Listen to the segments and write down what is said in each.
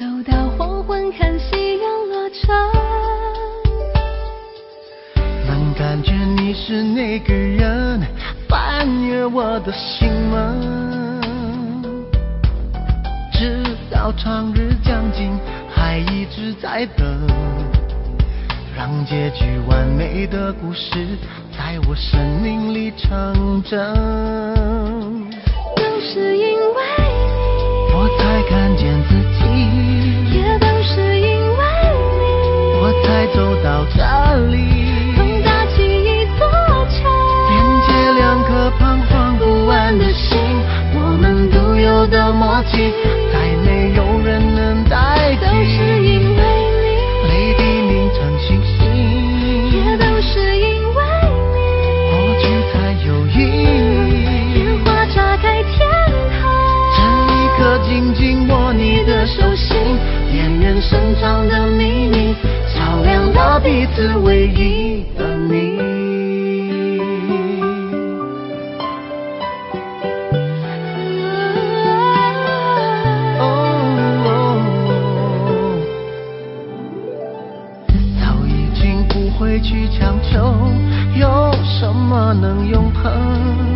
走到黄昏，看夕阳落成。能感觉你是那个人，翻越我的心门，直到长日将近，还一直在等，让结局完美的故事在我生命里成真。都是因为你，我才看见自己，才走到这里。能搭起一座桥，连接两颗彷徨不安的心，我们独有的默契，再没有人能代替。都是因为你，泪滴凝成星星，也都是因为你。过去才有意义。烟花炸开天堂，这一刻紧紧握你的手心，恋人深藏的秘密，彼此唯一的你。早已经不会去强求，有什么能永恒？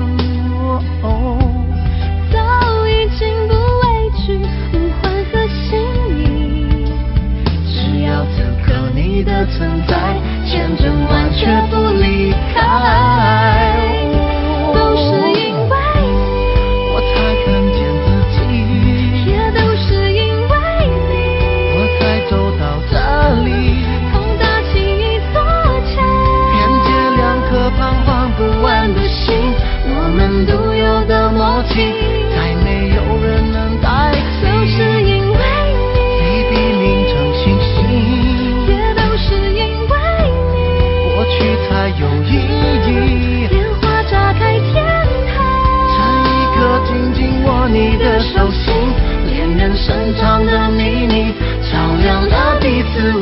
恋人深藏的秘密，照亮了彼此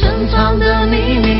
深藏的秘密。